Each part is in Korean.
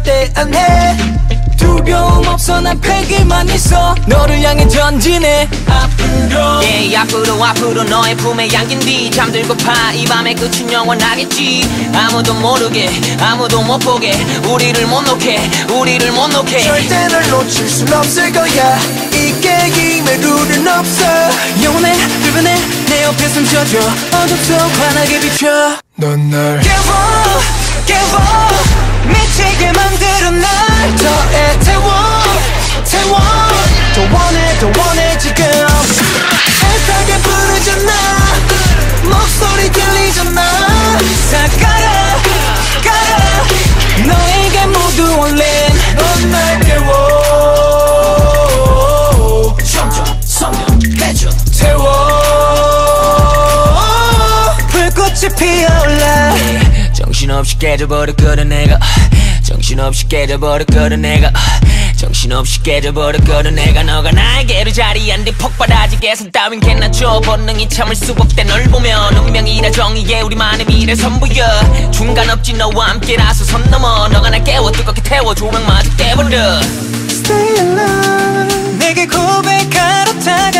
절대 안해. 두려움 없어 난 패기만 있어. 너를 향해 전진해. 앞으로. yeah, 앞으로 앞으로 너의 품에 안긴 뒤 잠들고파. 이 밤의 끝은 영원하겠지. 아무도 모르게 아무도 못 보게. 우리를 못 놓게 우리를 못 놓게. 절대 널 놓칠 순 없을 거야. 이 게임에 룰은 없어. 영원해 불변해 내 옆에 어둠 속 환하게 비춰. 넌날 깨워 깨워 미치게 만들어 날더 애태워 태워 더 원해 더 원해 지금. 애타게 정신없이 깨져버렸거든 내가. 정신없이 깨져버렸거든 내가. 정신없이 깨져버렸거든 내가. 너가 나에게로 자리한 뒤 폭발하지게서 따윈 개나줘. 본능이 참을 수 없대 널 보면. 운명이라 정의에 우리만의 미래 선보여. 중간 없지 너와 함께라서 선 넘어. 너가 날 깨워 뜨겁게 태워. 조명마저 깨버려. Stay alive. 내게 고백하러 다가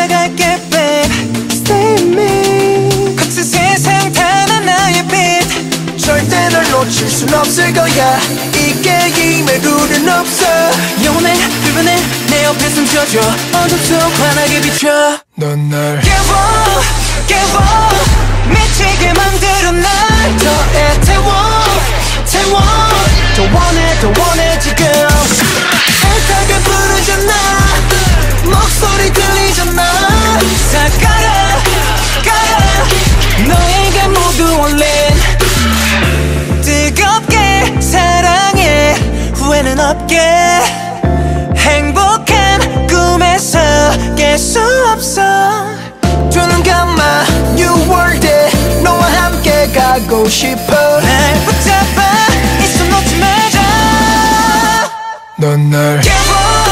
놓칠 순 없을 거야. 이 게임에 룰은 없어. 영원해 불변해 내 옆에 숨쉬어줘. 어둠 속 환하게 비춰. 넌 날 깨워 깨워. 미치게 만들어 날더 애태워 태워. 더 원해 더 원해 지금. 애타게 부르잖아. 목소리 들리잖아. 다 가라 가라 너에게 모두 올린 없게 행복한 꿈에서 깰 수 없어. 두 눈 감아 New World에 너와 함께 가고 싶어. 날 붙잡아 이손 놓지 말자. 넌날 깨워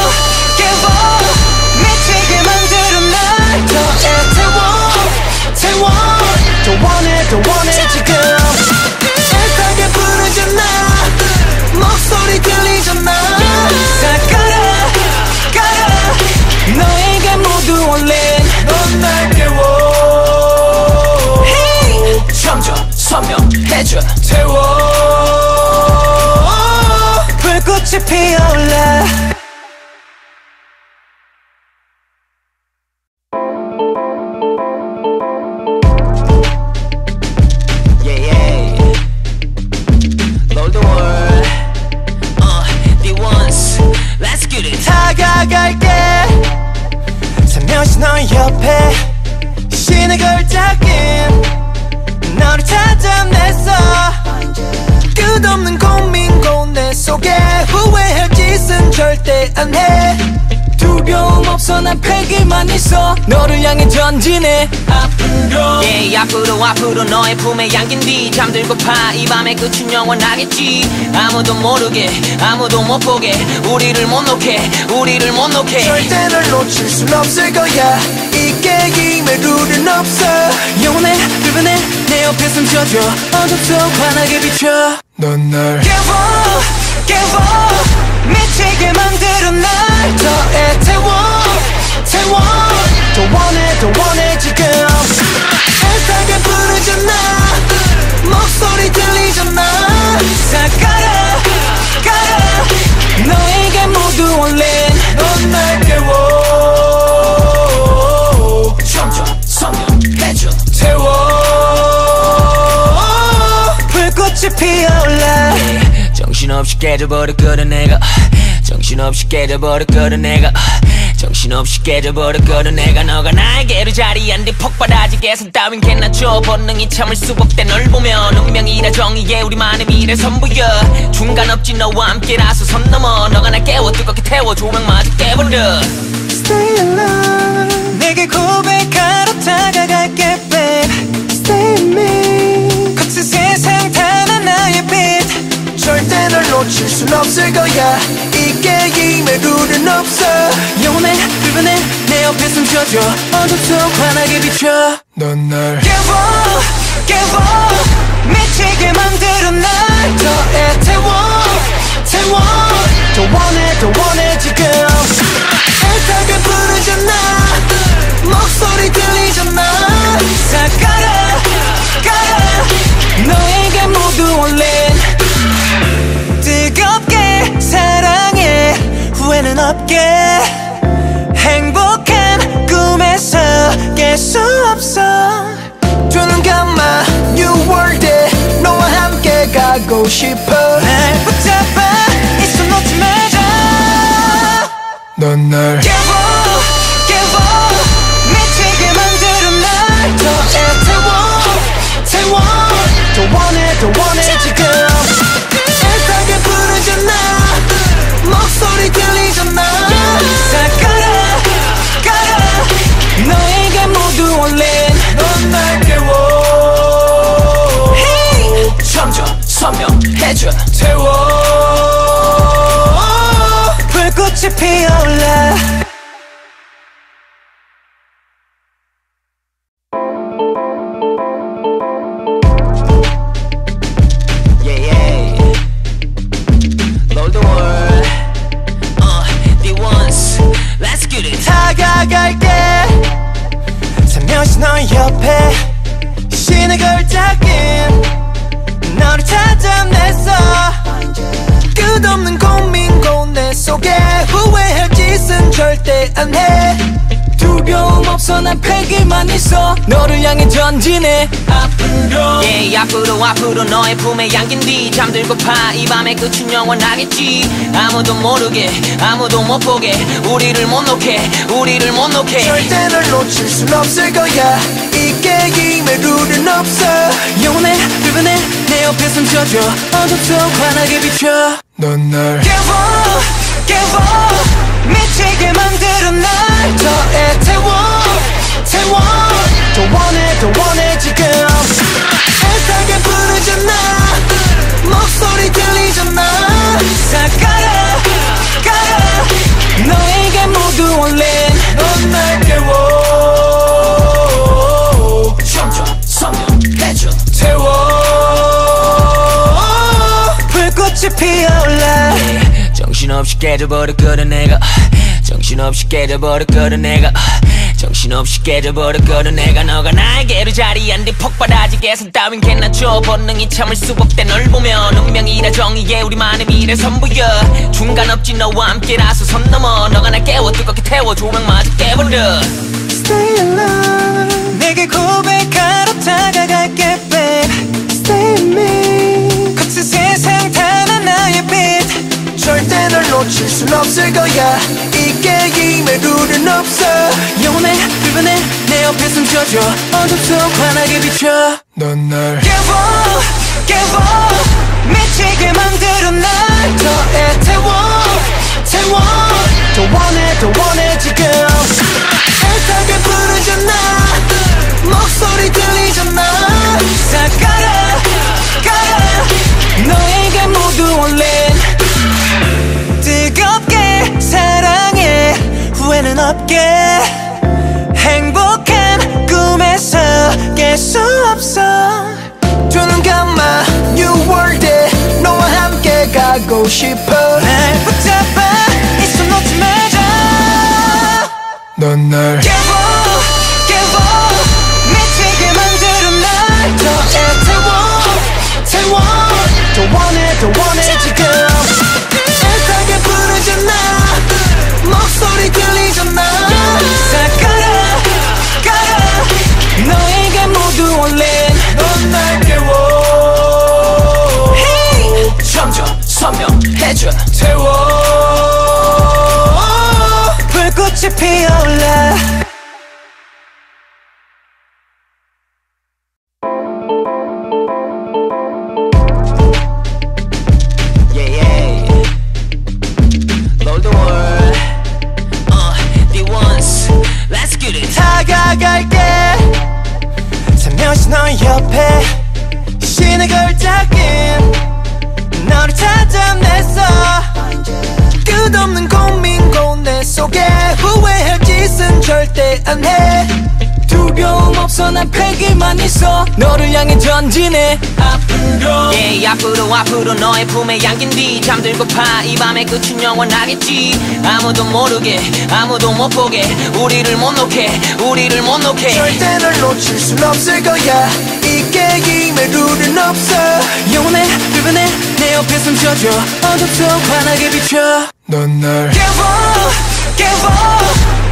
선명해져 태워. 불꽃이 피어올라 패기만 있어. 너를 향해 전진해. 앞으로. Yeah, 앞으로 앞으로 너의 품에 안긴 뒤 잠들고파. 이 밤의 끝은 영원하겠지. 아무도 모르게 아무도 못 보게. 우리를 못 놓게 우리를 못 놓게. 절대 널 놓칠 순 없을 거야. 이 게임에 룰은 없어. 영원해 불변해 내 옆에 어둠 속 환하게 비춰. 넌 날 깨워 깨워. 미치게 만들어 날 더 애태워 더 원해 더 원해 지금. 애타게 부르잖아. 목소리 들리잖아. 다 가라 가라. 너에게 모두 올린 넌날 깨워. 점점 선명해져 태워. 불꽃이 피어올라. 정신없이 깨져버렸거든 내가. 정신없이 깨져버렸거든 내가 정신없이 깨져버렸거든 내가 너가 나에게로 자리한 뒤 폭발하지게서 따윈 개나줘. 본능이 참을 수 없대 널 보면 운명이라 정의에 우리만의 미래 선보여. 중간 없지 너와 함께라서 선 넘어. 너가 날 깨워 뜨겁게 태워. 조명마저 깨버려. Stay alive 내게 고백하러 다가갈게 babe. Stay with me. 거친 세상 단 하나의 빛. 절대 널 놓칠 순 없을 거야. 이 게임에 룰은 없어. 영원해 옆에 숨쉬어줘. 어둠 속 환하게 비춰. 넌 날 깨워 깨워. 미치게 만들어 날더 애태워 태워. 더 원해 더 원해 지금. 애타게 부르잖아. 목소리 들리잖아. 다 깔아 깔아. 너에게 모두 올린 없게 행복한 꿈에서 깰 수 없어. 두 눈 감아 New World에 너와 함께 가고 싶어. 날 붙잡아 이손 놓지 말자. 넌날 깨워 깨워. 미치게 만들어 날더 애태워 태워. 더 원해 더 원해 지금 선명해져 태워 불꽃이 피어올라 패기만 있어. 너를 향해 전진해. 앞으로. Yeah, 앞으로 앞으로 너의 품에 안긴 뒤 잠들고파. 이 밤의 끝은 영원하겠지. 아무도 모르게 아무도 못 보게. 우리를 못 놓게 우리를 못 놓게. 절대 널 놓칠 순 없을 거야. 이 게임에 룰은 없어. 영원해 불변해 내 옆에 어둠 속 환하게 비춰. 넌 날 깨워 깨워. 미치게 만들어 날더 애태워 태워 더 원해 더 원해 지금. 애타게 부르잖아. 목소리 들리잖아. 다 깔아 깔아. 너에게 모두 올린 넌날 깨워. 점점 선명해져 태워. 불꽃이 피어올라. 정신없이 깨져버렸거든 내가. 정신없이 깨져버렸거든 내가 정신없이 깨져버렸거든 내가 너가 나에게로 자리 안뒤 폭발하지게서 따윈 개나줘. 본능이 참을 수 없대. 널 보면 운명이라 정의에 우리만의 미래 선보여. 중간 없지. 너와 함께라서 선 넘어. 너가 날 깨워 뜨겁게 태워. 조명마저 깨버려. Stay alive 내게 고백하러 다가갈게 babe. Stay with me. 거친 세상 단 하나의 빛. 절대 널 놓칠 순 없을 거야. 이 게임에 룰은 없어 영원해 불변해 내 옆에 숨쉬어줘. 어둠 속 환하게 비춰. 넌 날 깨워 깨워. 미치게 만들어 날더 애태워 태워. 더 원해 더 원해 지금 없게 행복한 꿈에서 깰 수 없어. 두 눈 감아 New World에 너와 함께 가고 싶어. 날 붙잡아 이손 놓지 말자. 넌날 깨워 깨워. 미치게 만들어 날더 애태워 태워. 더 원해 선명해져 태워 너의 품에 안긴 뒤 잠들고파. 이 밤의 끝은 영원하겠지. 아무도 모르게 아무도 못 보게. 우리를 못 놓게 우리를 못 놓게. 절대 널 놓칠 순 없을 거야. 이 게임에 룰은 없어. 영원해 불변해 내 옆에 어둠 속 환하게 비춰. 넌 날 깨워 깨워.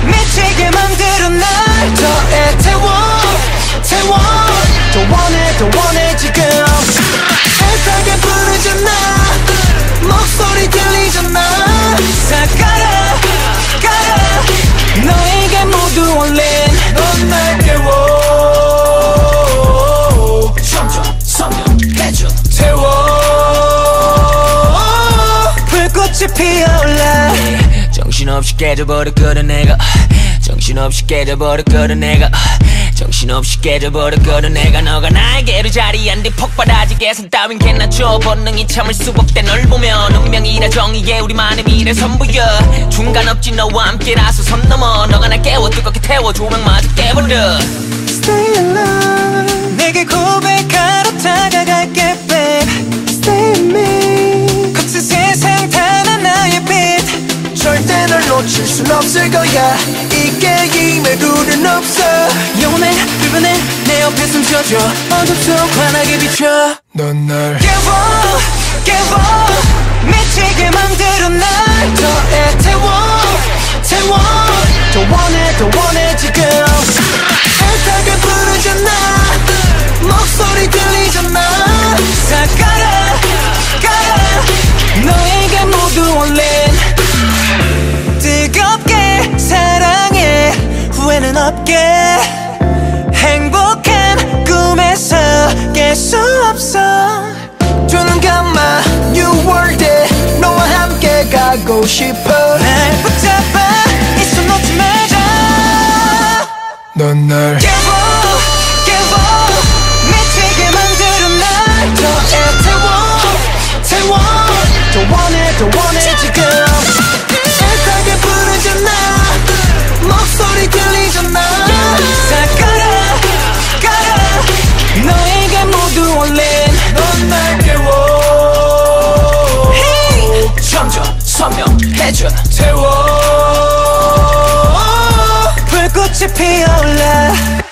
미치게 만들어 날더 애태워 태워. 더 원해 더 원해 지금 애타게 부르잖아. 목소리 들리잖아. 다 가라 가라. 너에게 모두 올린 넌날 깨워. 점점 선명해져 태워. 불꽃이 피어올라. 정신없이 깨져버렸거든 내가. 정신없이 깨져버렸거든 내가 정신없이 깨져버렸거든 내가 너가 나에게로 자리한 뒤 폭발하지게서 따윈 개나줘. 본능이 참을 수 없대. 널 보면 운명이라 정의에 우리만의 미래 선보여. 중간 없지 너와 함께라서 선 넘어. 너가 날 깨워 뜨겁게 태워. 조명마저 깨버려. Stay alive 내게 고백하러 다가갈게 babe. Stay with me. 거친 세상 단 하나의 빛. 절대 널 놓칠 순 없을 거야 숨쉬어줘. 어둠 속 환하게 비춰. 넌 날 깨워 깨워. 미치게 만들어 날더 애 싶어. 날 붙잡아 이손 놓지 말자. 넌날 해져 태워. 불꽃이 피어올라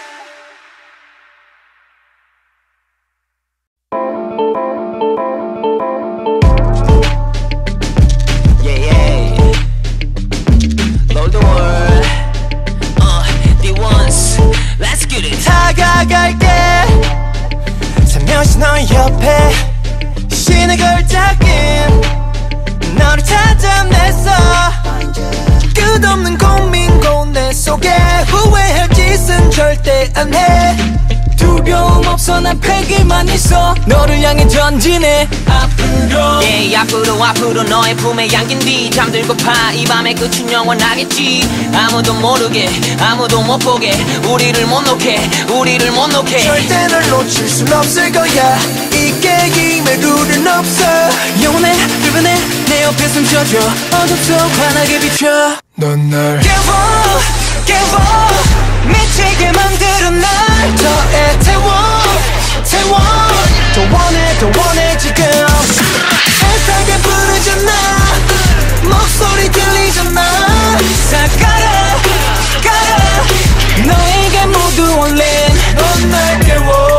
난 패기만 있어. 너를 향해 전진해. 앞으로. Yeah, 앞으로 앞으로 너의 품에 안긴 뒤 잠들고파. 이 밤의 끝은 영원하겠지. 아무도 모르게 아무도 못 보게. 우리를 못 놓게 우리를 못 놓게. 절대 널 놓칠 순 없을 거야. 이 게임에 룰은 없어. 영원해 불변해. 내 옆에 숨쉬어줘. 어둠 속 환하게 비춰. 넌 날 깨워 깨워. 미치게 만들어 날더 애 더 원해 더 원해 지금. 애타게 부르잖아. 목소리 들리잖아. 다 가라 가라. 너에게 모두 올린 넌날 깨워.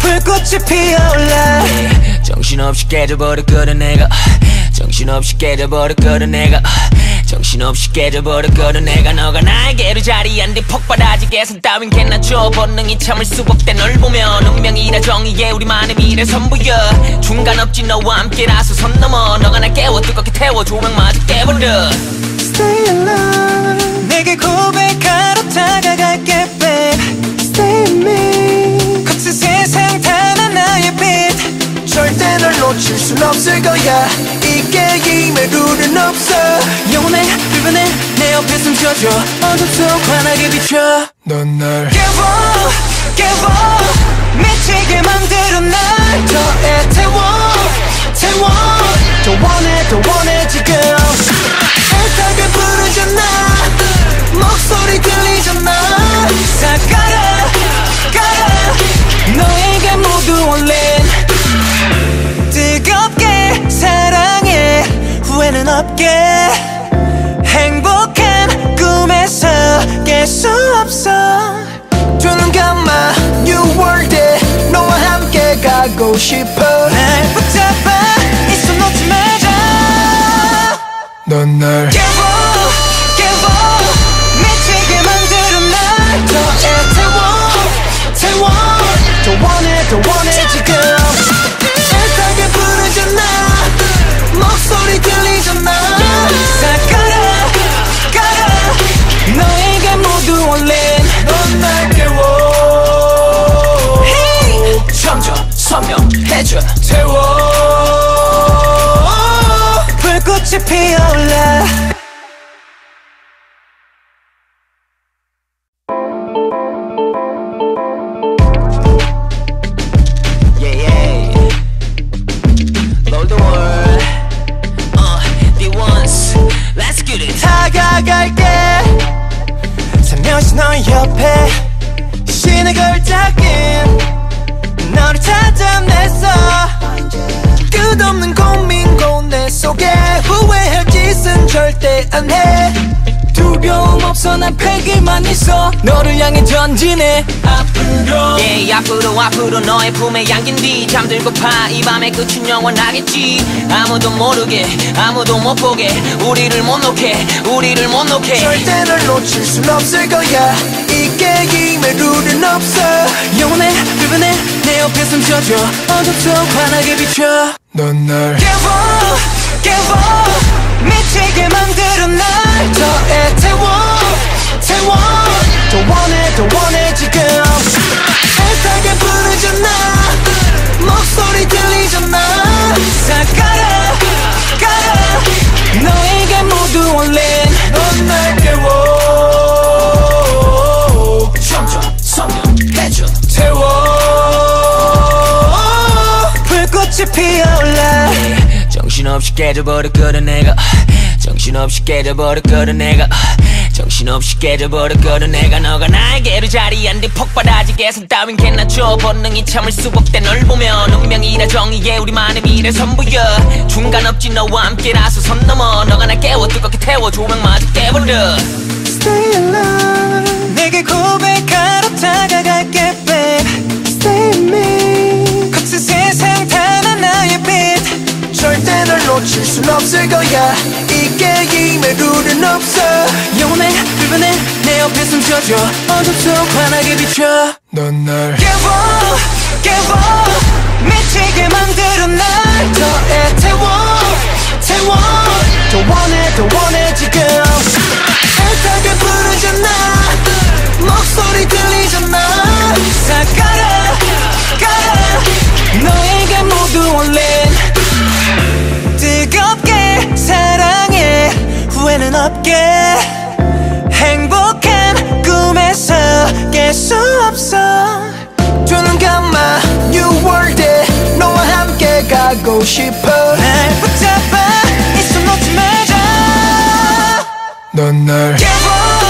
불꽃이 피어올라. 정신없이 깨져버렸거든 내가. 정신없이 깨져버렸거든 내가 정신없이 깨져버렸거든 내가 너가 나에게로 자리한 뒤 폭발하지게서 따윈 개나줘. 본능이 참을 수 없대. 널 보면 운명이라 정의에 우리만의 미래 선보여. 중간 없지 너와 함께라서 선 넘어. 너가 날 깨워 뜨겁게 태워. 조명마저 깨버려. Stay alive 내게 고백하러 다가갈게 babe. Stay with me. 거친 세상 단 하나의 빛. 절대 널 놓칠 순 없을 거야. 이 게임의 룰은 없어. 영원해 불변해 내 옆에 숨겨줘. 어둠 속 환하게 비춰. 넌 날 깨워 깨워. 미치게 만들어 날. 더해 태워 태워. 더 원해 더 원해 지금. 애타게 부르잖아. 목소리 들리잖아. 다 가라 가라 너에게 모두 원래 함께 행복한 꿈에서 깰 수 없어. 두 눈 감아 New World에 너와 함께 가고 싶어. 날 붙잡아 이손 놓지 말자. 넌날 깨워 깨워. 미치게 만들어 날더 애태워 태워. 더 원해 더 원해 해져 태워. 불꽃이 피어올라 패기만 있어. 너를 향해 전진해. 앞으로. yeah, 앞으로 앞으로 너의 품에 안긴 뒤 잠들고파. 이 밤의 끝은 영원하겠지. 아무도 모르게 아무도 못 보게. 우리를 못 놓게 우리를 못 놓게. 절대 널 놓칠 순 없을 거야. 이 게임에 룰은 없어. 영원해 불변해 내 옆에 숨겨줘 어둠속 환하게 비춰. 넌 날 깨워 깨워. 미치게 만들어 날더 애태워 더 원해 더 원해 지금. 애타게 부르잖아. 목소리 들리잖아. 다 가라 가라. 너에게 모두 올린 넌날 깨워. 점점 선명해져 태워. 불꽃이 피어올라. 정신없이 깨져버렸거든 내가 정신없이 깨져버렸거든 내가. 정신없이 깨져버렸거든 내가. 너가 나에게로 자리 안뒤 폭발하지게서 따윈 개나줘. 본능이 참을 수 없대 널 보면. 운명이라 정의에 우리만의 미래 선보여. 중간 없지 너와 함께라서 선 넘어. 너가 날 깨워 뜨겁게 태워. 조명마저 깨버려. Stay alive 내게 고백하러 다가갈게 babe. Stay with me 놓칠 순 없을 거야. 이 게임에 룰은 없어. 영원해 불변해 내 옆에 숨겨줘. 어둠 속 환하게 비춰. 넌 날 깨워 깨워. 미치게 만들어 날더 애태워 태워. 더 원해 더 원해 지금. 애타게 부르잖아 없게 행복한 꿈에서 깰 수 없어. 두 눈 감아 New World에 너와 함께 가고 싶어. 날 붙잡아 이손 놓지 말자. 넌날 깨워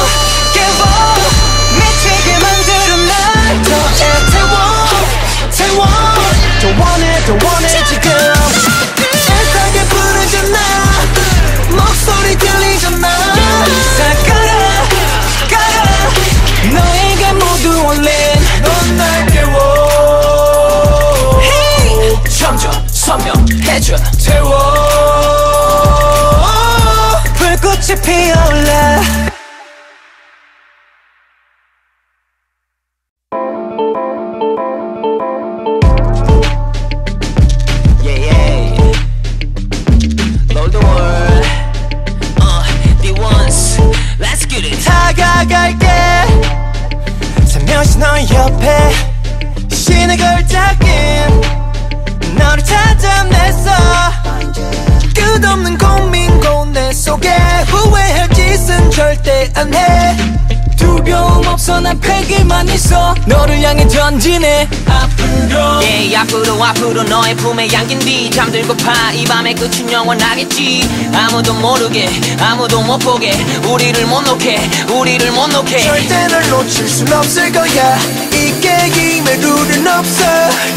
앞으로 너의 품에 안긴 뒤 잠들고파. 이 밤의 끝은 영원하겠지. 아무도 모르게 아무도 못 보게. 우리를 못 놓게 우리를 못 놓게. 절대 널 놓칠 순 없을 거야. 이 게임에 룰은 없어.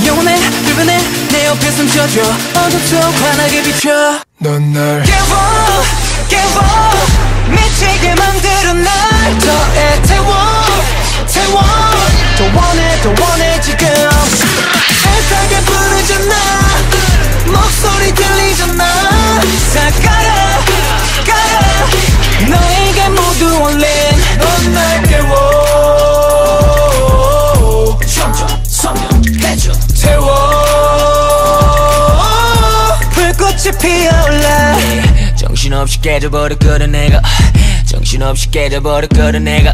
영원해 불변해. 내 옆에 숨겨줘. 어둠 속 환하게 비춰. 넌 날 깨워 깨워. 미치게 만들어 날더 애태워 태워. 더 원해 더 원해 지금 애타게 부르잖아. 목소리 들리잖아. 다 깔아 깔아 너에게 모두 올린 넌날 깨워. 피어올라. 정신없이 깨져버렸거든 내가. 정신없이 깨져버렸거든 내가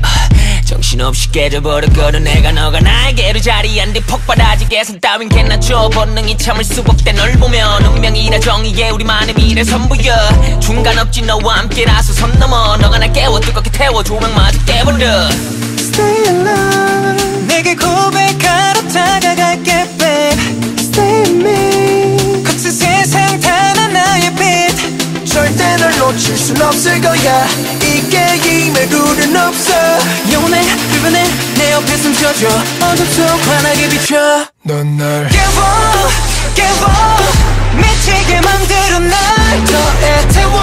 정신없이 깨져버렸거든 내가 너가 나에게로 자리한 뒤 폭발하지게서 따윈 개나줘. 본능이 참을 수 없대. 널 보면 운명이라 정의에 우리만의 미래 선부여. 중간 없지 너와 함께라서 선 넘어. 너가 날 깨워 뜨겁게 태워. 조명마저 깨버려. Stay alive 내게 고백하러 다가갈게 babe. Stay with me. 거친 세상 단한 나의 빛. 절대 널 놓칠 순 없을 거야. 이 게임에 룰은 없어 영원해 불변해 내 옆에 숨겨줘 어둠 속 환하게 비춰. 넌 날 깨워 깨워. 미치게 만들어 날더 애태워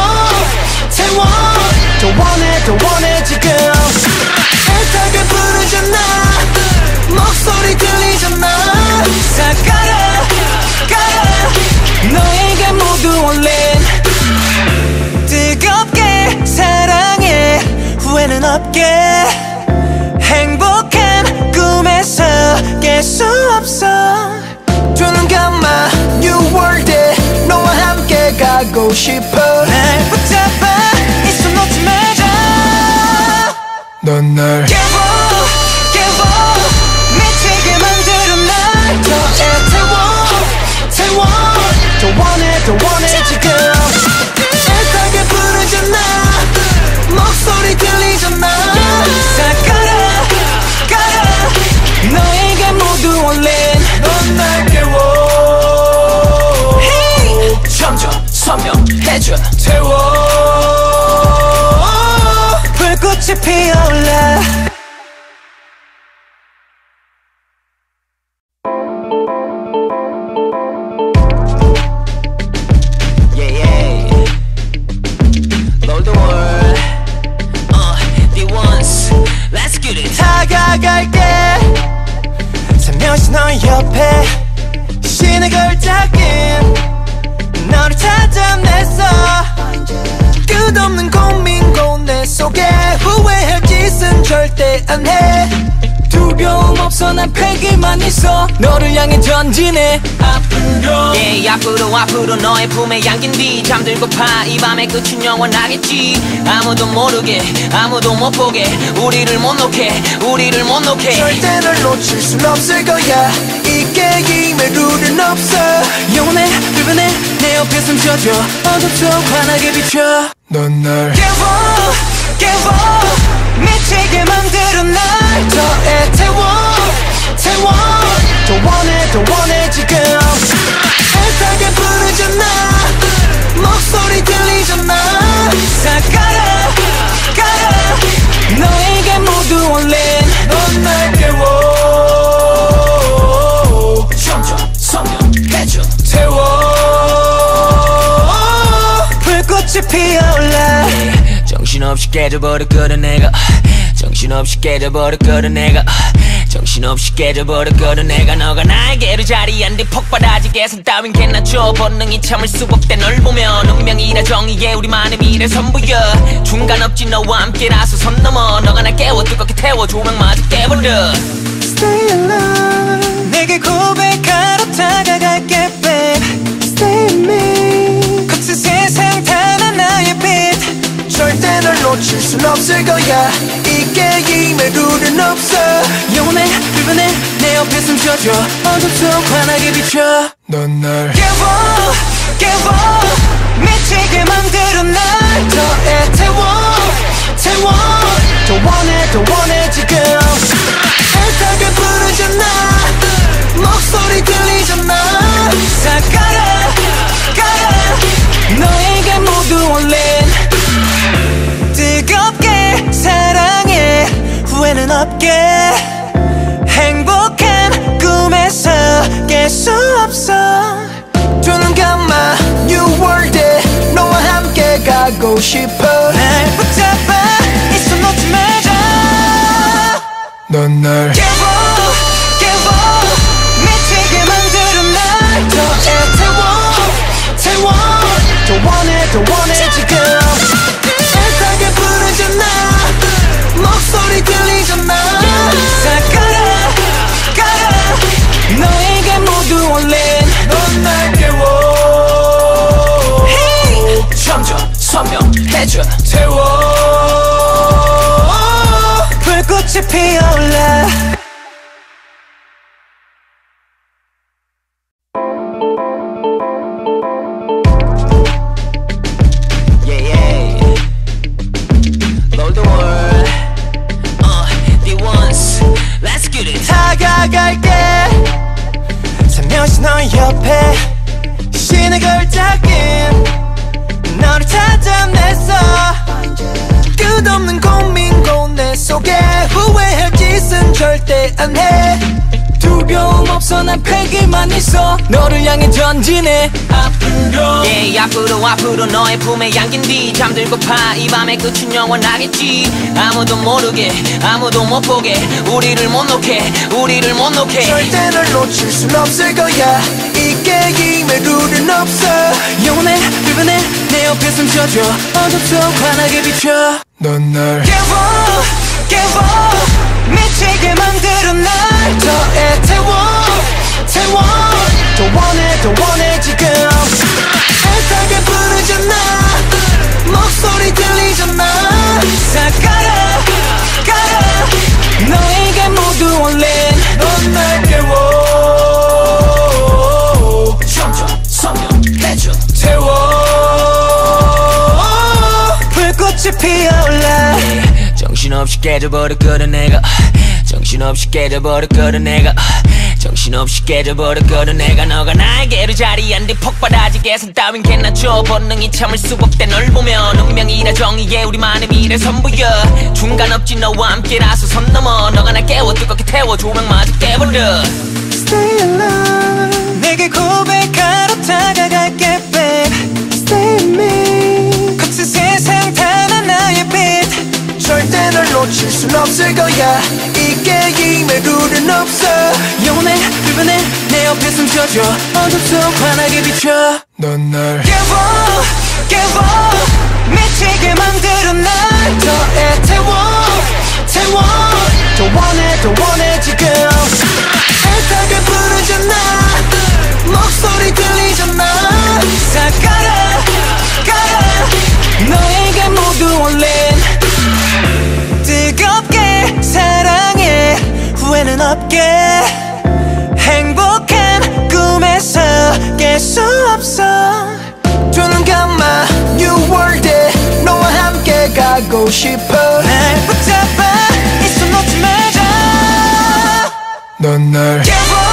태워. 더 원해 더 원해 지금. 애타게 부르잖아. 목소리 들리잖아. 다 깔아 깔아 너에게 모두 올린 뜨겁게 사랑해. 후회는 없게 가고 싶어. 날 붙잡아 이손 놓지 말자. 넌날 깨워 선명해져 태워. 불꽃이 피어올라 절대 안해. 두려움 없어 난 패기만 있어. 너를 향해 전진해. 앞으로 Yeah, 앞으로 앞으로 너의 품에 안긴 뒤 잠들고파. 이 밤의 끝은 영원하겠지. 아무도 모르게 아무도 못 보게. 우리를 못 놓게 우리를 못 놓게. 절대 널 놓칠 순 없을 거야. 이 게임에 룰은 없어. 영원해 불변해 내 옆에 숨겨줘 어둠 속 환하게 비춰. 넌날 깨워 깨워 만들어 날더 애태워 태워. 더 원해 더 원해 지금. 애타게 부르잖아. 목소리 들리잖아. 다 깔아 깔아. 너에게 모두 올린 넌날 깨워. 점점 선명해져 태워. 불꽃이 피어올라. 정신없이 깨져버렸거든 내가 정신없이 깨져버렸거든 내가 정신없이 깨져버렸거든 내가. 너가 나에게로 자리한 뒤 폭발하지게서 따윈 개나줘. 본능이 참을 수 없대 널 보면 운명이라 정의에 우리만의 미래 선부여. 중간 없지 너와 함께라서 선 넘어. 너가 날 깨워 뜨겁게 태워. 조명마저 깨버려. Stay alive 내게 고백하러 다가갈게 babe. Stay with me 절대 널 놓칠 순 없을 거야. 이 게임에 룰은 없어. 영원해 불변해 내 옆에 숨겨줘. 어둠 속 환하게 비춰. 넌 날 깨워 깨워. 미치게 만들어 날더 애태워 태워. 더 원해 더 원해 지금. 애타게 부르잖아 목소리 들리잖아 다 깔아 깔아 너에게 모두 올린 없게 행복한 꿈에서 깰 수 없어. 두 눈 감아 New World에 너와 함께 가고 싶어. 날 붙잡아 있어 놓지 말자. 넌날 깨워 깨워. 미치게 만들어 날더 애태워 태워. 더 원해 더 원해 지금. 선명해져 태워. 불꽃이 피어올라 패기만 있어. 너를 향해 전진해. 앞으로. yeah, 앞으로 앞으로 너의 품에 안긴 뒤 잠들고파. 이 밤의 끝은 영원하겠지. 아무도 모르게 아무도 못 보게. 우리를 못 놓게 우리를 못 놓게. 절대 널 놓칠 순 없을 거야. 이 게임에 룰은 없어. 영원해 불변해 내 옆에 어둠 속 환하게 비춰. 넌 날 깨워 깨워. 미치게 만들어 날 더 애 태워 태워 더 원해 더 원해 지금. 애타게 부르잖아. 목소리 들리잖아. 다 가라 가라. 너에게 모두 올린 넌날 깨워. 점점 선명해져 태워. 불꽃이 피어올라. 정신없이 깨져버렸거든 내가. 정신없이 깨져버렸거든 내가 정신없이 깨져버렸거든 내가 너가 나에게로 자리 안뒤 폭발하지게서 따윈 개나줘. 본능이 참을 수 없대. 널 보면 운명이라 정의에 우리만의 미래 선보여. 중간 없지. 너와 함께라서 선 넘어. 너가 날 깨워 뜨겁게 태워. 조명마저 깨버려. Stay alive. 내게 고백하러 다가갈게 babe. Stay with me. 거친 세상 단 하나의 빛. 절대 널 놓칠 순 없을 거야. 이 게임에 룰은 없어 불변해 내 옆에 숨쉬어줘. 어둠 속 환하게 비춰. 넌 날 깨워 깨워. 미치게 만들어 날더 애태워 태워. 더 원해 더 원해 지금. 애타게 부르잖아. 목소리 들리잖아. 다 가라 가라 너에게 모두 올린 뜨겁게 사랑해. 후회는 없게 수 없어. 두눈 감아 New World에 너와 함께 가고 싶어. 날 붙잡아 있어 놓지 말자. 넌날 깨워 깨워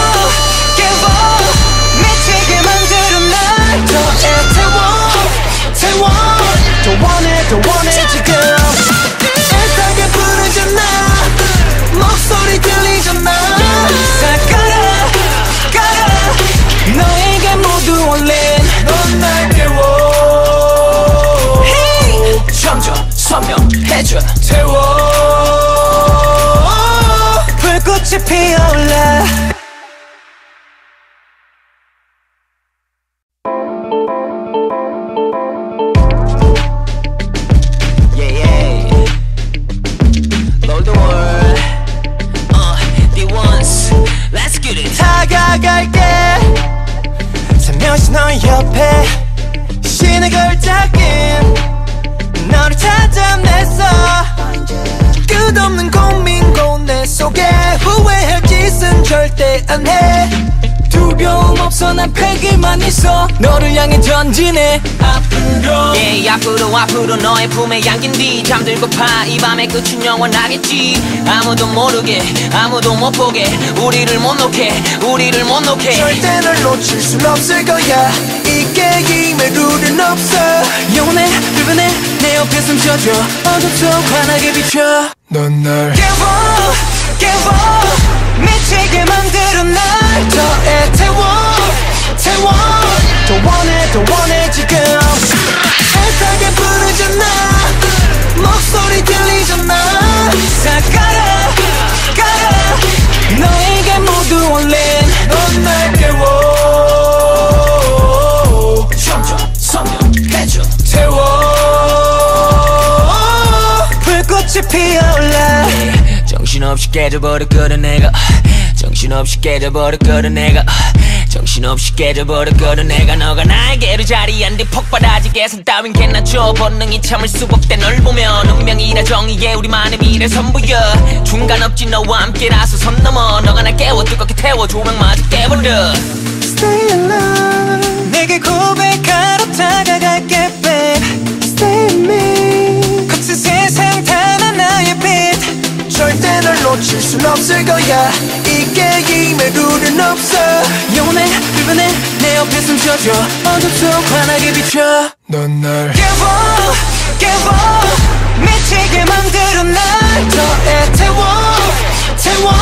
패기만 있어. 너를 향해 전진해. 앞으로. Yeah, 앞으로 앞으로 너의 품에 안긴 뒤 잠들고파. 이 밤의 끝은 영원하겠지. 아무도 모르게 아무도 못 보게. 우리를 못 놓게 우리를 못 놓게. 절대 널 놓칠 순 없을 거야. 이 게임에 룰은 없어. 영원해 불변해 내 옆에 숨쉬어줘. 어둠 속 환하게 비춰. 넌 날 깨워 깨워. 미치게 만들어 날더 애태워 태워 더 원해 더 원해 지금. 애타게 부르잖아. 목소리 들리잖아. 다 가라 가라. 너에게 모두 올린 넌날 깨워. 점점 선명해져 태워. 불꽃이 피어올라. 정신없이 깨져버려 그런 내가. 정신없이 깨져버려 그런 내가. 정신없이 깨져버렸거든 내가 너가 나에게로 자리한 뒤 폭발하지 개선 따윈 개나줘. 본능이 참을 수밖에 널 보면 운명이라 정의에 우리만의 미래 선보여. 중간 없지 너와 함께라서 선 넘어. 너가 날 깨워 뜨겁게 태워. 조명마저 깨버려. Stay alive 내게 고백하러 놓칠 순 없을 거야. 이 게임에 룰은 없어. 영원해 불변해 내 옆에 숨쉬어줘. 어둠 속 환하게 비춰. 넌 날 깨워 깨워. 미치게 만들어 날. 더 애태워 태워.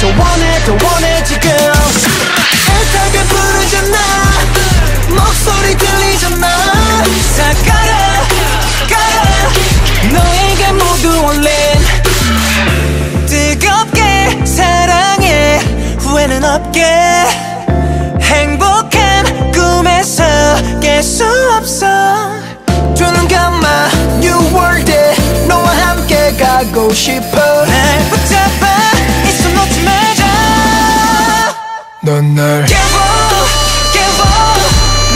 더 원해 더 원해 지금. 애타게 부르잖아. 목소리 들리잖아. 다 깔아 깔아 너에게 모두 올린 없게 행복한 꿈에서 깰 수 없어. 두 눈 감아 New World에 너와 함께 가고 싶어. 날 붙잡아 이손 놓지 말자. 넌날 깨워 깨워.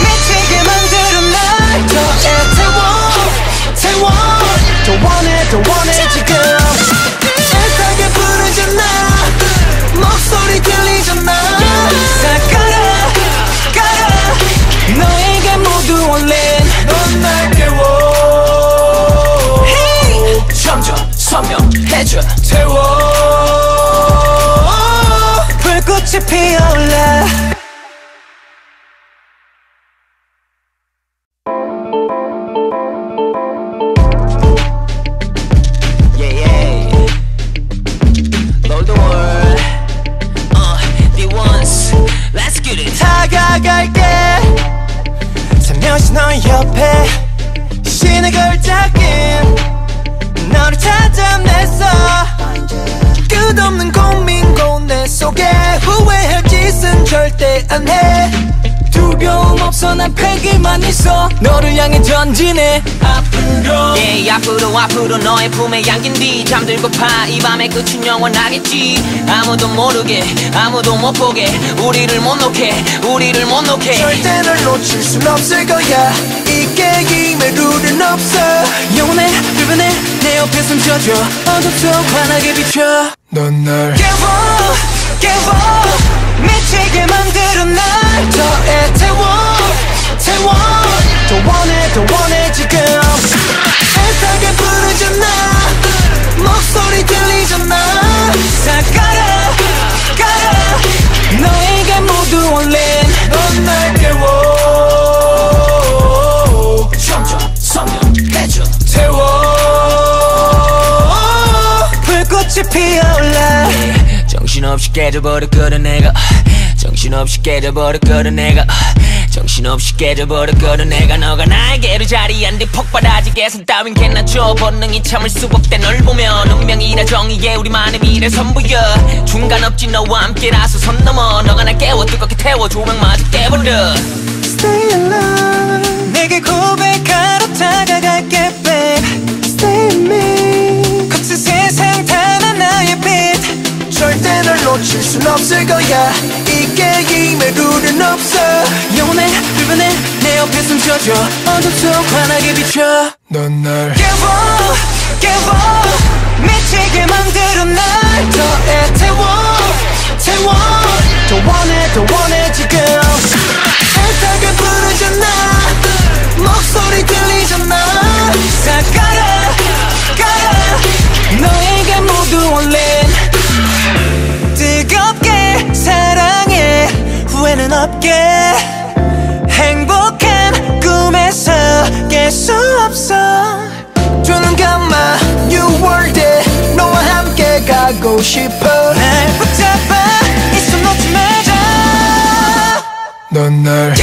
미치게 만들어 날. 더 애태워 태워. 더 원해 더 원해 지금 선명해져 태워. 불꽃이 피어올라 절대 안해. 두려움 없어 난 패기만 있어. 너를 향해 전진해. 앞으로. Yeah, 앞으로 앞으로 너의 품에 안긴 뒤 잠들고파. 이 밤의 끝은 영원하겠지. 아무도 모르게 아무도 못 보게. 우리를 못 놓게 우리를 못 놓게. 절대 널 놓칠 순 없을 거야. 이 게임에 룰은 없어. 영원해 불변해 내 옆에 숨쉬어줘. 어둠 속 환하게 비춰. 넌 날 깨워 깨워. 미치게 만들 더 애태워 태워. 더 원해 더 원해 지금. 애타게 부르잖아. 목소리 들리잖아. 다 깔아 깔아. 너에게 모두 올린 넌날 깨워. 점점 선명해져 태워. 불꽃이 피어올라. 정신없이 깨져버렸거든 내가 정신없이 깨져버렸거든 내가. 정신없이 깨져버렸거든 내가. 너가 나에게로 자리한 뒤 폭발하지 개선 따윈 개나줘. 본능이 참을 수밖에 널 보면 운명이라 정의에 우리만의 미래 선보여. 중간 없지 너와 함께라서 선 넘어. 너가 날 깨워 뜨겁게 태워 조명마저 깨버려. Stay alive 내게 고백하러 다가갈게 babe. Stay with me 널 놓칠 순 없을 거야. 이 게임에 룰은 없어. 영원해 불변해 내 옆에 숨쉬어줘. 어둠 속 환하게 비춰. 넌 날 깨워 깨워. 미치게 만들어 날더 애태워 태워. 더 원해 더 원해 지금. 애타게 부르잖아 싶어. 날 붙잡아. 이손 놓지 말자. 넌날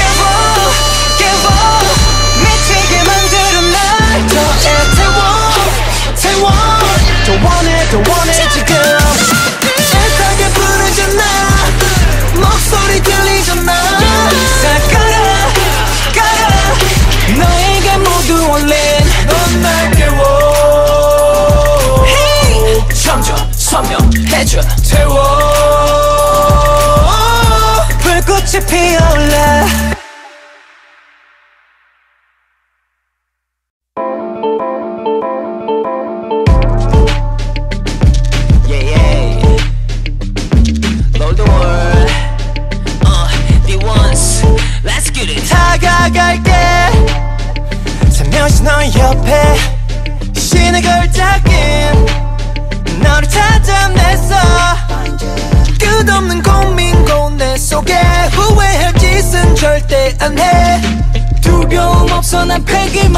채워.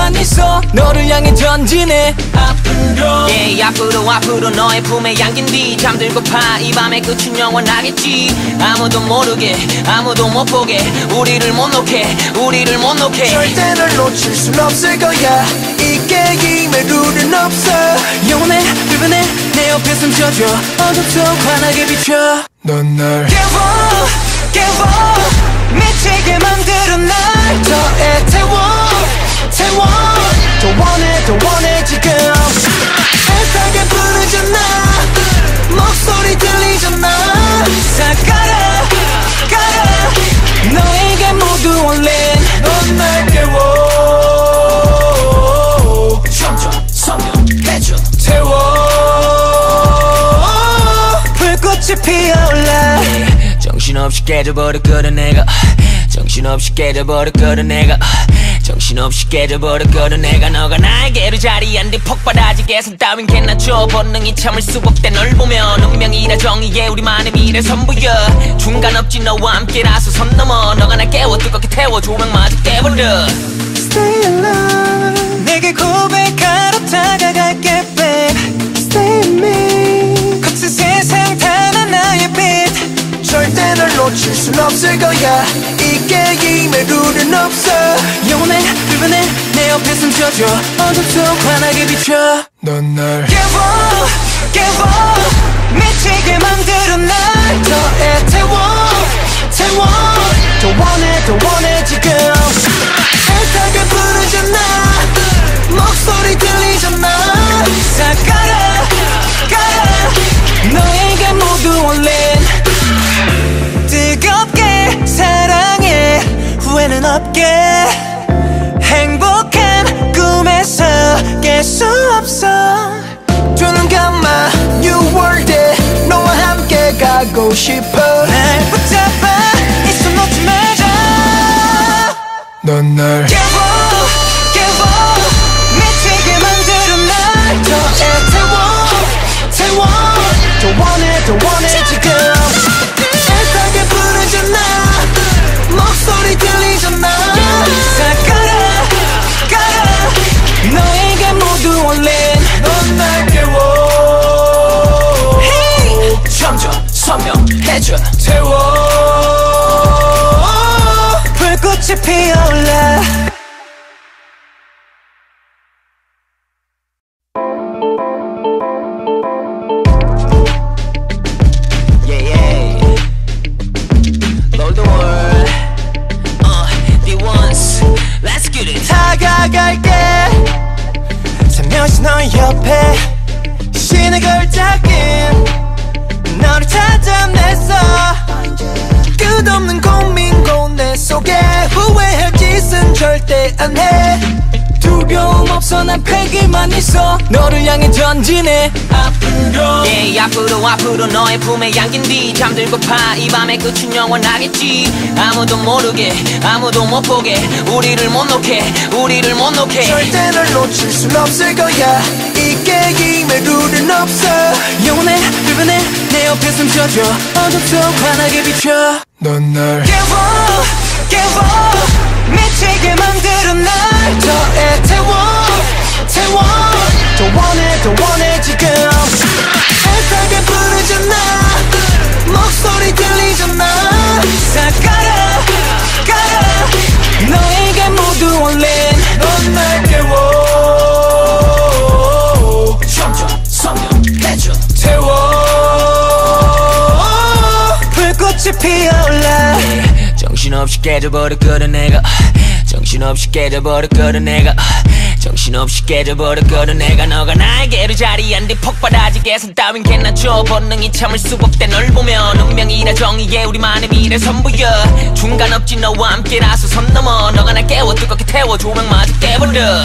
패기만 있어. 너를 향해 전진해. 앞으로. Yeah, 앞으로 앞으로 너의 품에 안긴 뒤 잠들고파. 이 밤의 끝은 영원하겠지. 아무도 모르게 아무도 못 보게. 우리를 못 놓게 우리를 못 놓게. 절대 널 놓칠 순 없을 거야. 이 게임에 룰은 없어. 영원해 불변해 내 옆에 숨겨줘 어둠 속 환하게 비춰. 넌날 깨워 깨워 정신없이 깨져버렸거든 내가. 정신없이 깨져버렸거든 내가. 정신없이 깨져버렸거든 내가. 너가 나에게로 자리한 뒤 폭발하지게서 따윈 개나줘. 본능이 참을 수 없대. 널 보면 운명이라 정의에 우리만의 미래 선보여. 중간 없지 너와 함께라서 선 넘어. 너가 날 깨워 뜨겁게 태워. 조명마저 깨버려. Stay alive. 내게 고백하러 다가갈 놓칠 순 없을 거야. 이 게임에 룰은 없어. 영원해 불변해 내 옆에 숨겨줘. 어둠 속 환하게 비춰. 넌 날 깨워 깨워. 미치게 만들어 날더 애태워 태워. 더 원해 더 원해 지금. 애타게 부르잖아. 목소리 들리잖아. 다 가라 없게 행복한 꿈에서 깰 수 없어. 두 눈 감아 New World에 너와 함께 가고 싶어. 날 붙잡아 이손 놓지 말자. 넌날 깨워 깨워. 미치게 만들어 날 전진해 앞으로 Yeah, 앞으로 앞으로 너의 품에 안긴 뒤 잠들고파. 이 밤의 끝은 영원하겠지? 아무도 모르게 아무도 못 보게. 우리를 못 놓게 우리를 못 놓게. 절대 널 놓칠 순 없을 거야. 이 게임에 룰은 없어. 영원해 불변해 내 옆에 숨겨줘. 어둠 속 환하게 비춰. 넌 날 깨워 깨워. 미치게 만들어 날더 애태워 태워. 더 원해 더 원해 지금. 애타게 부르잖아. 목소리 들리잖아. 다 가라 가라. 너에게 모두 올린 넌날 깨워. 점점 선명해져 태워. 불꽃이 피어올라. 정신없이 깨져버렸거든 내가. 정신없이 깨져버렸거든 내가 정신없이 깨져버렸거든 내가 너가 나에게로 자리한 뒤 폭발하지게서 따윈 개나줘. 본능이 참을 수 없대. 널 보면 운명이라 정의에 우리만의 미래 선보여. 중간 없지 너와 함께라서 선 넘어. 너가 날 깨워 뜨겁게 태워 조명마저 깨버려.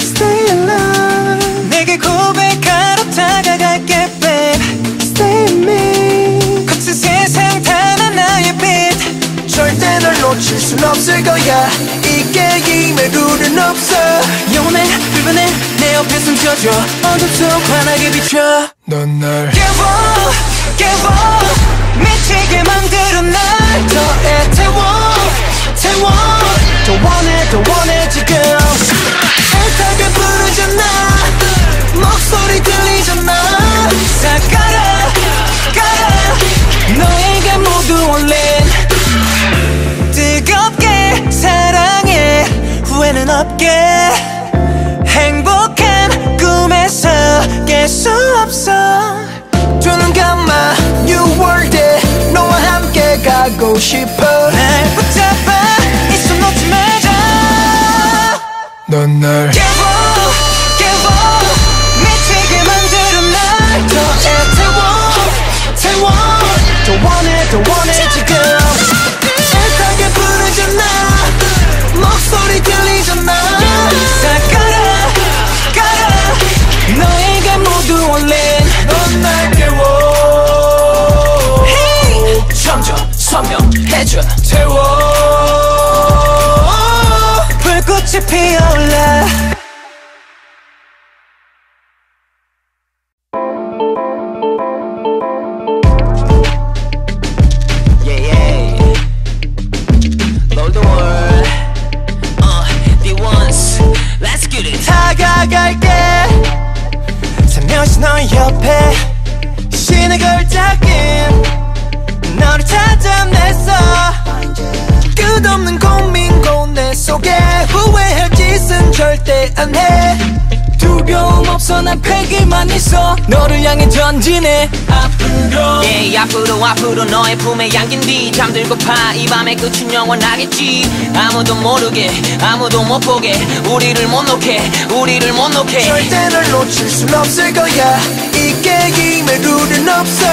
Stay alive 내게 고백하러 다가갈게 babe. Stay with me. 거친 세상 단 하나의 빛 절대 널 놓칠 순 없을 거야. 이 게임 게임에 룰은 없어. 영원해 불변해 내 옆에 숨겨줘. 어둠 속 환하게 비춰. 넌 날 깨워 깨워. 미치게 만들어 날더 애태워 태워. 더 원해 더 원해 지금. 애타게 부르잖아 목소리 들리잖아 다 깔아 깔아. 너에게 모두 올린 없게 행복한 꿈에서 깰 수 없어. 두 눈 감아 New World에 너와 함께 가고 싶어. 날 붙잡아 이손 놓지 말자. 넌날 깨워 깨워. 미치게 만들어 날더 애태워 태워. 더 원해 더 원해 지금 선명해져 태워 불꽃이 피어올라 Yeah yeah Roll the world Uh the ones Let's get it 다가갈게 살며시 너 옆에 신의 걸작인 너를 찾아냈어 끝없는 고민 고뇌 속에 후회할 짓은 절대 안해. 두려움 없어 난 패기만 있어. 너를 향해 전진해 yeah, 앞으로 앞으로 너의 품에 양긴 뒤 잠들고파. 이 밤의 끝은 영원하겠지. 아무도 모르게 아무도 못 보게. 우리를 못 놓게 우리를 못 놓게. 절대 널 놓칠 순 없을 거야. 이 게임에 룰은 없어.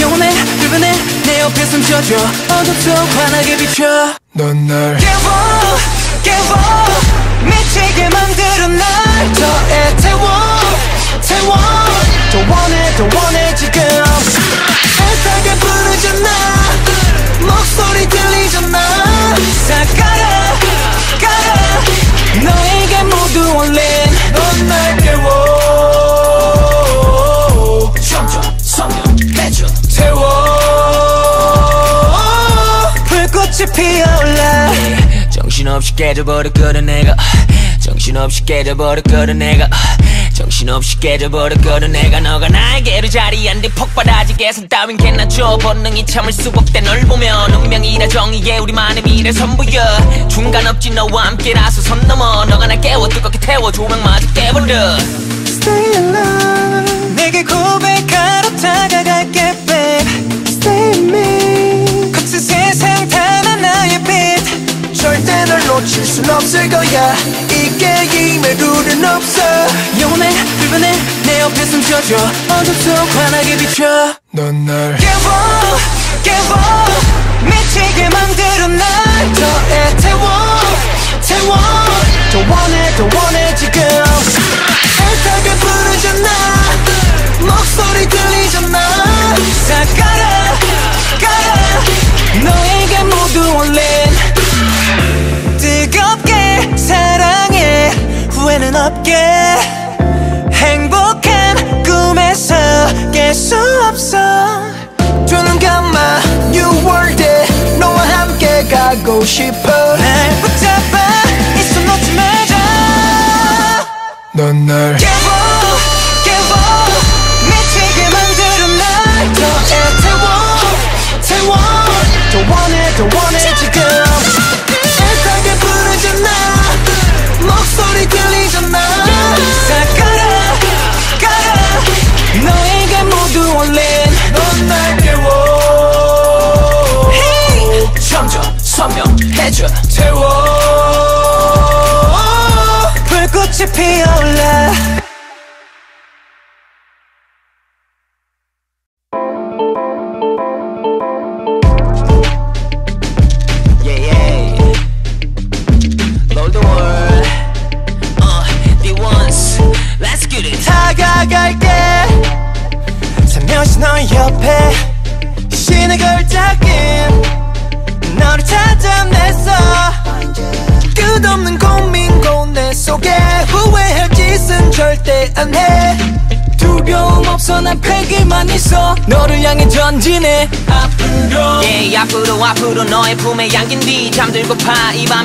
영원해 불변해 내 옆에 숨겨줘. 어둠 속 환하게 비춰. 넌 날 깨워 깨워. 미치게 만들어 날더 애태워 태워. 더 원해 더 원해 정신없이 깨져버렸거든 내가. 정신없이 깨져버렸거든 내가. 정신없이 깨져버렸거든 내가. 너가 나에게로 자리한 뒤 폭발하지게선 따윈 개나 줘. 본능이 참을 수 없대 널 보면. 운명이라 정의에 우리만의 미래 선보여. 중간 없지 너와 함께라서 선 넘어. 너가 날 깨워 뜨겁게 태워. 조명마저 깨버려. Stay alive 놓칠 순 없을 거야. 이 게임에 룰은 없어. 영원해 불변해 내 옆에 숨겨줘. 어둠 속 환하게 비춰. 넌 날 깨워 깨워. 미치게 만들어 날 더 애태워 태워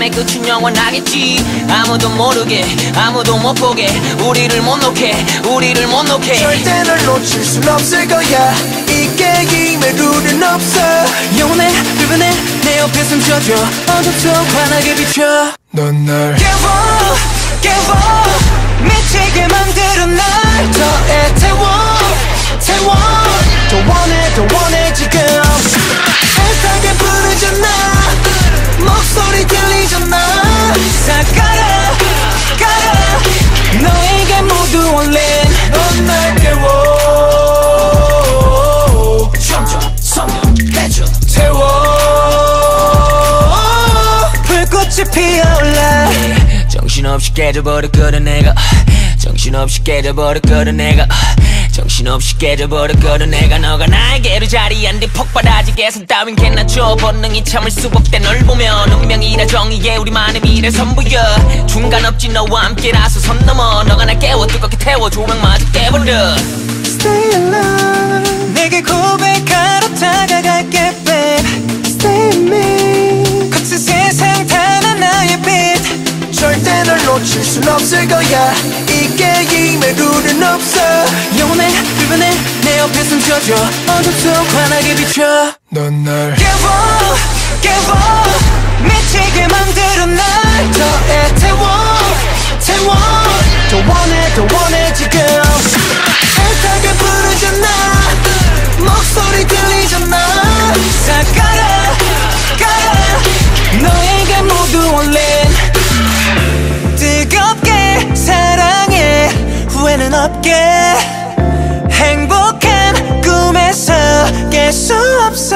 밤의 끝은 영원하겠지. 아무도 모르게 아무도 못 보게. 우리를 못 놓게 우리를 못 놓게. 절대 널 놓칠 순 없을 거야. 이 게임에 룰은 없어. 영원해 불변해 내 옆에 어둠 속 환하게 비춰. 넌날 깨워 깨워. 미치게 만들어 날더 애 정신없이 깨져버렸거든 내가. 정신없이 깨져버렸거든 내가. 정신없이 깨져버렸거든 내가. 너가 나에게로 자리한 뒤 폭발하지게서 따윈 개나줘. 본능이 참을 수 없대 널 보면 운명이라 정의에 우리만의 미래 선보여. 중간 없지 너와 함께라서 선 넘어. 너가 날 깨워 뜨겁게 태워. 조명마저 깨버려. Stay alive 놓칠 순 없을 거야. 이 게임에 룰은 없어. 영원해 불변해 내 옆에 숨쉬어줘 어둠 속 환하게 비춰. 넌 날 깨워 깨워. 미치게 만들어 날더 애태워 태워. 더 원해 더 원해 지금 애타게 부르잖아. 목소리 들리잖아. 다 가라 가라 후회는 없게 행복한 꿈에서 깰 수 없어.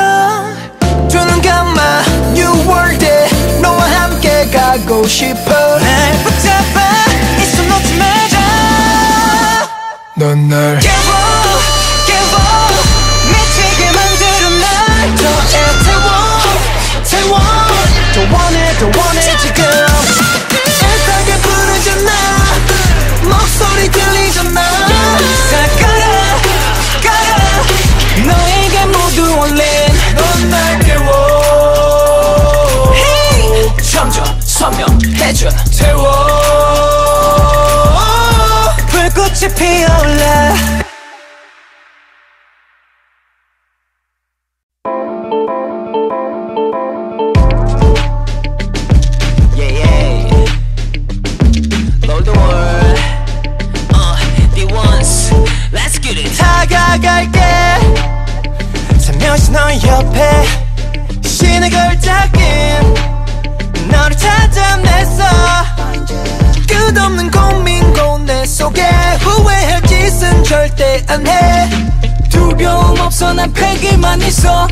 두눈 감아 New World에 너와 함께 가고 싶어. 날 붙잡아 이손 놓지 말자. 넌날 깨워 불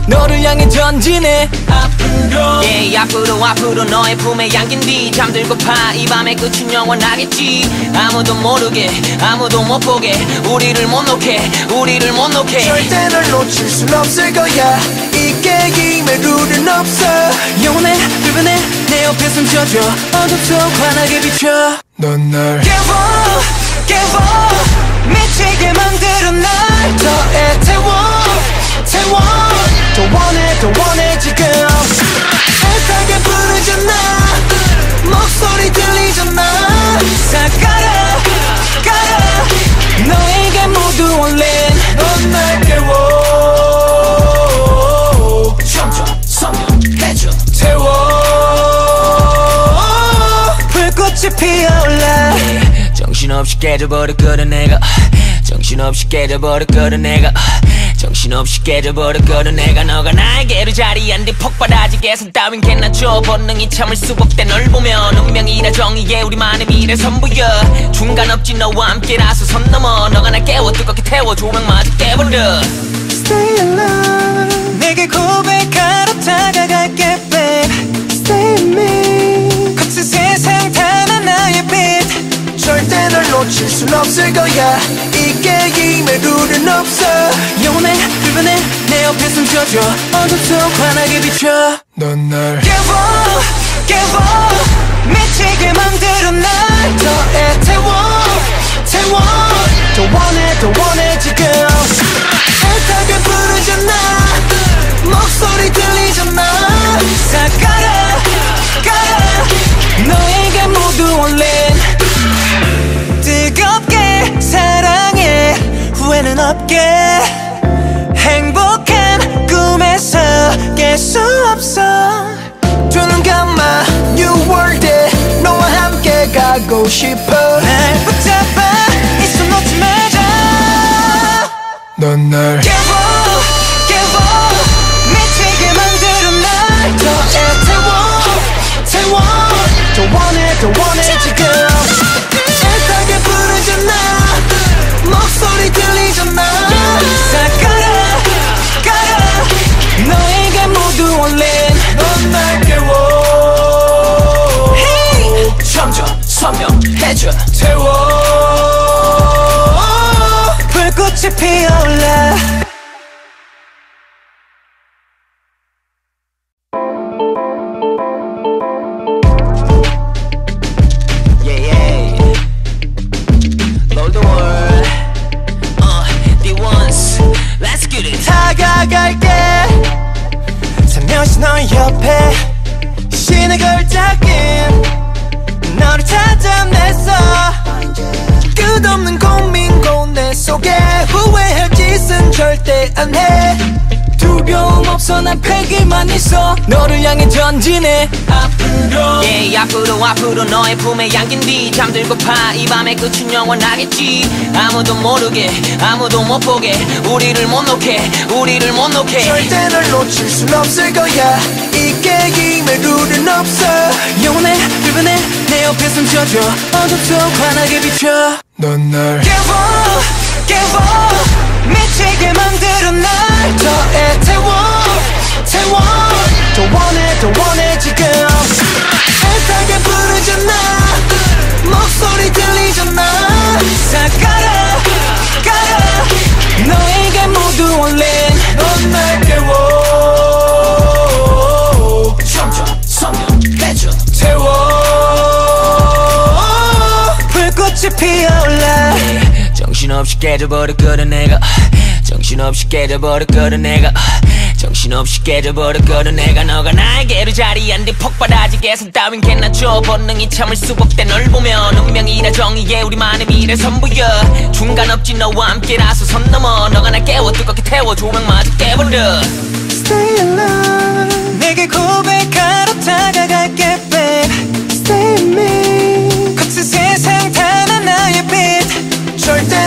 너를 향해 전진해. 앞으로. Yeah, 앞으로 앞으로 너의 품에 안긴 뒤 잠들고파. 이 밤의 끝은 영원하겠지. 아무도 모르게 아무도 못 보게. 우리를 못 놓게 우리를 못 놓게. 절대 널 놓칠 순 없을 거야. 이 게임에 룰은 없어. 영원해 불변해. 내 옆에 숨쉬어줘. 어둠 속 환하게 비춰. 넌 날 깨워 깨워. 미치게 만들어 날더 애태워 태워 더 원해 더 원해 지금. 애타게 부르잖아. 목소리 들리잖아. 다 가라 가라. 너에게 모두 올린 넌날 깨워. 점점 선명해져 태워. 불꽃이 피어올라. 정신없이 깨져버렸거든 내가 정신없이 깨져버렸거든 내가 정신없이 깨져버렸거든 내가. 너가 나에게로 자리한 뒤 폭발하지게서 따윈 개나줘. 본능이 참을 수 없대. 널 보면 운명이라 정의에 우리만의 미래 선보여. 중간 없지 너와 함께라서 선 넘어. 너가 날 깨워 뜨겁게 태워. 조명마저 깨버려. Stay alive 내게 고백하러 다가갈게 babe. Stay with me. 거친 세상 단 하나의 빛 절대 널 놓칠 순 없을 거야. 이 게임의 룰은 없어. 영원해 불변해 내 옆에 숨겨줘. 어둠 속 환하게 비춰. 넌 날 깨워 깨워. 미치게 만들어 날 더해. 태워 태워. 더 원해 더 원해 지금. 없게 행복한 꿈에서 깰 수 없어. 두 눈 감아 New World에 너와 함께 가고 싶어. 날 붙잡아 이손 놓지 말자. 넌날 미치게 만들어 날더 애태워 태워. 더 원해 더 원해 지금 해져 태워. 불꽃이 피어올라 짓은 절대 안해. 두려움 없어 난 패기만 있어. 너를 향해 전진해. 앞으로. Yeah 앞으로 앞으로 너의 품에 안긴 뒤. 잠들고파. 이 밤의 끝은 영원하겠지. 아무도 모르게 아무도 못 보게. 우리를 못 놓게 우리를 못 놓게. 절대 널 놓칠 순 없을 거야. 이 게임에 룰은 없어. 영원해 불변해. 내 옆에 숨쉬어줘. 어둠 속 환하게 비춰. 넌날 Give up, give up 미치게 만들 어 날더 애태워 태워. 더 원해 더 원해 지금. 애타게 부르잖아. 목소리 들리잖아. 다 가라 가라. 너에게 모두 올린 넌날 깨워. 태워. 피어올라. 정신없이 깨져버렸거든 내가 정신없이 깨져버렸거든 내가 정신없이 깨져버렸거든 내가. 너가 나에게로 자리한 뒤 폭발하지게서 따윈 개나줘. 본능이 참을 수 없대. 널 보면 운명이라 정의에 우리만의 미래 선보여. 중간 없지. 너와 함께라서 선 넘어. 너가 날 깨워. 뜨겁게 태워. 조명마저 깨버려. Stay alive 내게 고백하러 다가갈게 babe. Stay with me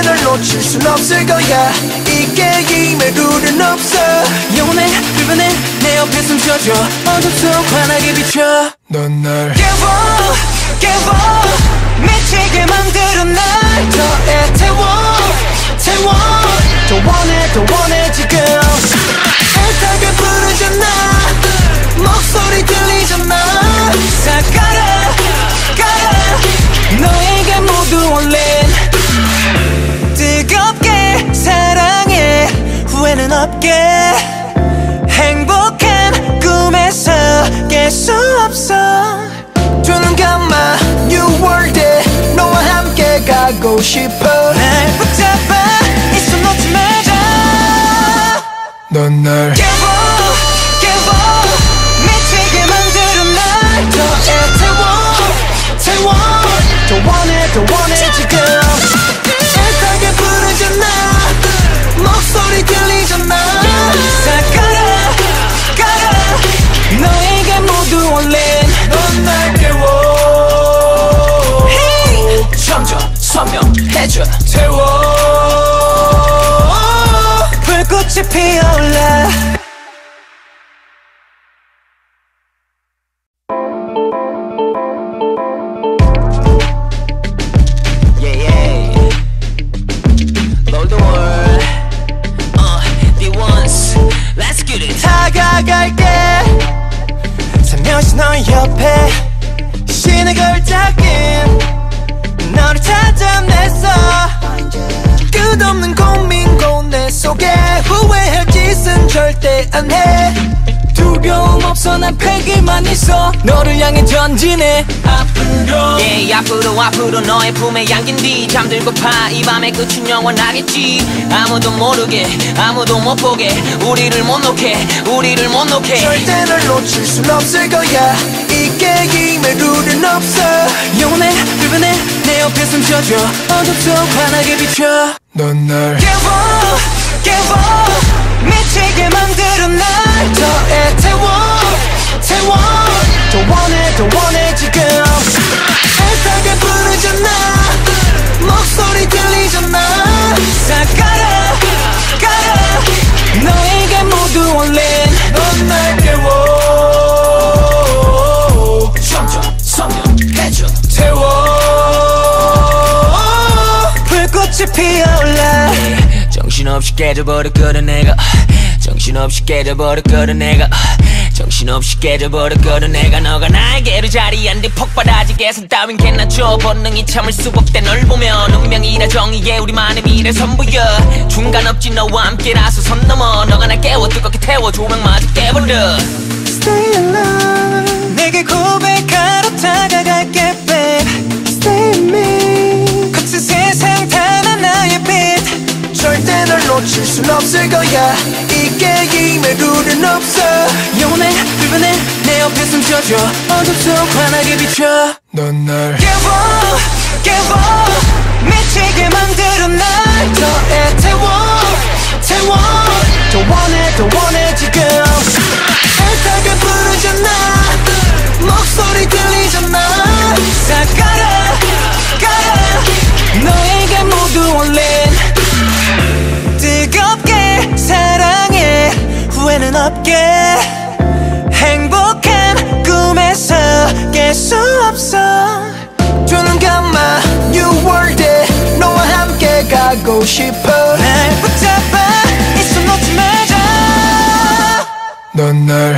널 놓칠 순 없을 거야. 이 게임에 룰은 없어. 영원해 불변해 내 옆에 숨쉬어줘. 어둠 속 환하게 비춰. 넌날 give up 없게 행복한 꿈에서 깰 수 없어. 두 눈 감아 New World에 너와 함께 가고 싶어. 날 붙잡아 이손 놓지 말자. 넌날 선명해져 태워. 불꽃이 피어올라 향해 전진해. 앞으로. Yeah, 앞으로 앞으로 너의 품에 안긴 뒤 잠들고파. 이 밤의 끝은 영원하겠지. 아무도 모르게 아무도 못 보게. 우리를 못 놓게 우리를 못 놓게. 절대 널 놓칠 순 없을 거야. 이 게임에 룰은 없어. 영원해 젖어 어둠 속 환하게 비춰. 넌 날 깨워 깨워. 미치게 만들어 날. 더애 정신없이 깨져버렸거든 내가. 정신없이 깨져버렸거든 내가. 정신없이 깨져버렸거든 내가. 너가 나에게로 자리한 뒤 폭발하지게선 따윈 개나 줘. 본능이 참을 수 없대 널 보면 운명이라 정의에 우리만의 미래 선보여. 중간 없지 너와 함께라서 선 넘어. 너가 날 깨워 뜨겁게 태워. 조명마저 깨버려. Stay alive 놓칠 순 없을 거야. 이 게임에 룰은 없어. 영원해 불변해 내 옆에 숨겨줘. 어둠 속 환하게 비춰. 넌 날 깨워 깨워. 미치게 만들어 날. 더 애태워 태워. 더 원해 더 원해 지금. 애타게 부르잖아 목소리 들리잖아 다 깔아 깔아. 너에게 모두 올린 후회는 없게. 행복한 꿈에서 깰 수 없어. 두눈 감아 New World에 너와 함께 가고 싶어. 날 붙잡아 이손 놓지 말자. 넌날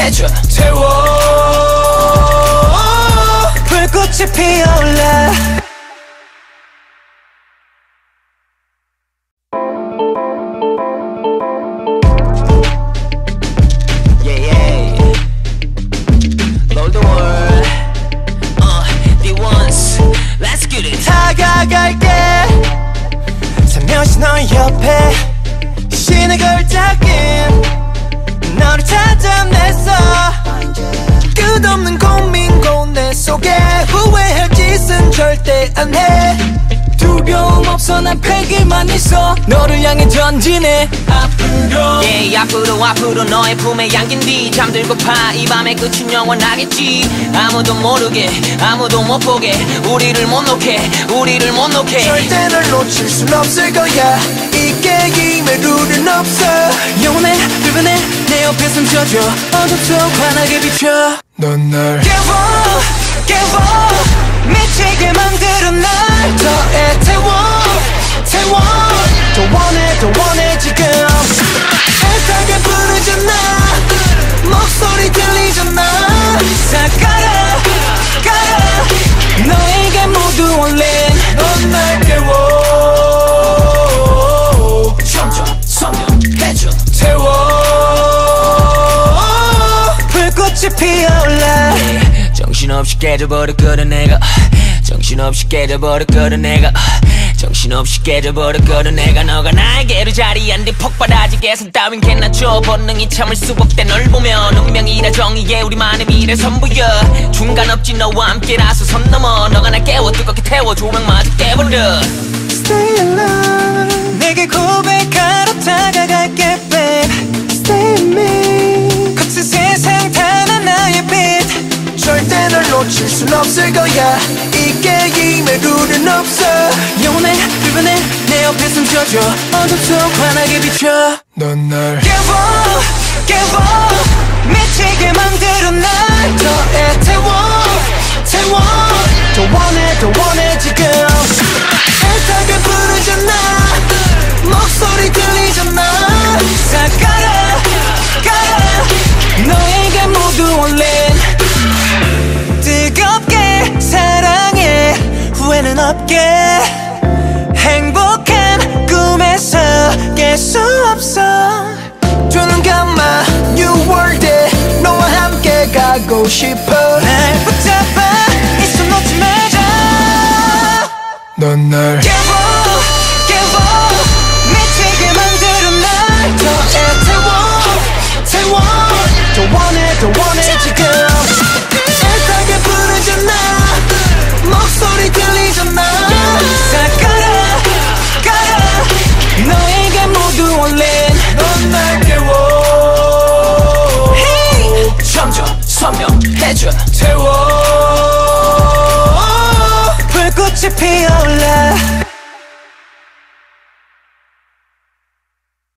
해져. 태워. 불꽃이 피어올라 패기만 있어. 너를 향해 전진해. 앞으로. Yeah, 앞으로 앞으로 너의 품에 안긴 뒤 잠들고파. 이 밤의 끝은 영원하겠지. 아무도 모르게 아무도 못 보게. 우리를 못 놓게 우리를 못 놓게. 절대 널 놓칠 순 없을 거야. 이 게임에 룰은 없어. 영원해 불변해 내 옆에 숨겨줘. 어둠 속 환하게 비춰. 넌 날 깨워 깨워. 미치게 만들어 날. 더 애태워 원해 더 원해 지금. 애타게 부르잖아. 목소리 들리잖아. 다 깔아 깔아 너에게 모두 올린 넌날 깨워. 불꽃이 피어올라. 정신없이 깨져버렸거든 내가 정신없이 깨져버렸거든 내가. 정신없이 깨져버렸거든 내가. 너가 나에게로 자리한 뒤 폭발하지게선 따윈 개나 줘. 본능이 참을 수 없대 널 보면. 운명이라 정의에 우리만의 미래 선보여. 중간 없지 너와 함께라서 선 넘어. 너가 날 깨워 뜨겁게 태워. 조명마저 깨버려. Stay alive 내게 고백하러 다가갈게 babe. Stay with me. 거친 세상 단 하나의 빛 절대 널 놓칠 순 없을 거야. 이 게임에 룰은 없어. 영원해 불변해 내 옆에 숨겨줘. 어둠 속 환하게 비춰. 넌 날 깨워 깨워. 미치게 만들어 날. 더 애태워 태워. 더 원해 더 원해 지금. 애타게 부르잖아 없게 행복한 꿈에서 깰 수 없어. 두 눈 감아 New World에 너와 함께 가고 싶어. 날 붙잡아 있어 놓지 말자. 넌날 깨워. 해줘. 태워. 불꽃이 피어올라.